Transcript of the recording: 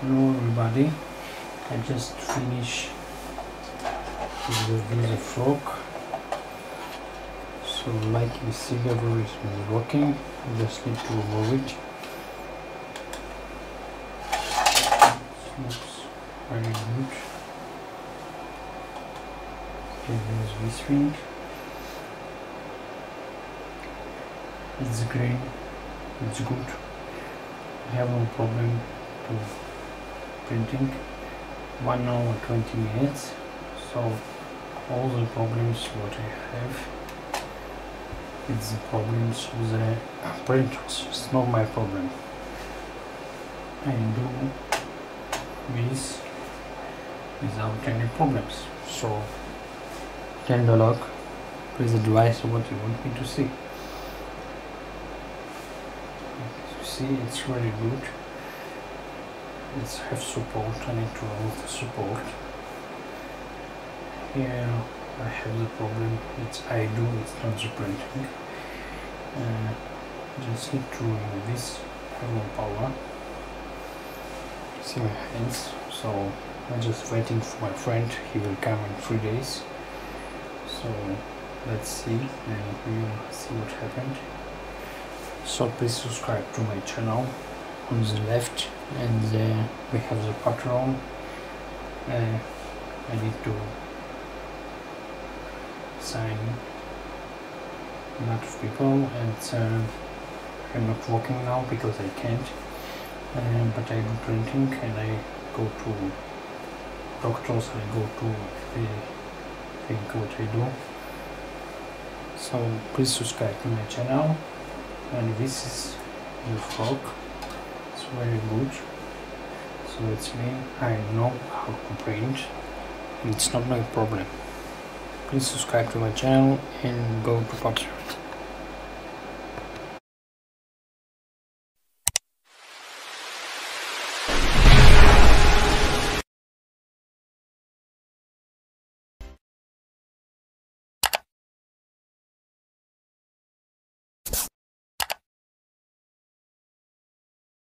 Hello everybody, I just finished with the frog. So like you see everything is working, I just need to remove it. It looks very good. Okay, there's this thing. It's green, it's good. I have no problem to printing 1 hour 20 minutes so all the problems what I have it's the problems with the printers. It's not my problem. I do this without any problems. So lock press the device what you want me to see? You see it's really good let's have support I need to remove the support. Here I have the problem. It's I do it's not the printing. Uh, just need to remove this. Have no power. See my hands so I'm just waiting for my friend. He will come in three days. So let's see and we will see what happened. So please subscribe to my channel on the left and uh, we have the Patreon uh, I need to sign. A lot of people and uh, I'm not working now because I can't uh, but I do printing and I go to doctors I go to everything what I do. So please subscribe to my channel and this is the frog very good. So it's me. I know how to print. It's not my problem. Please subscribe to my channel and go to Patreon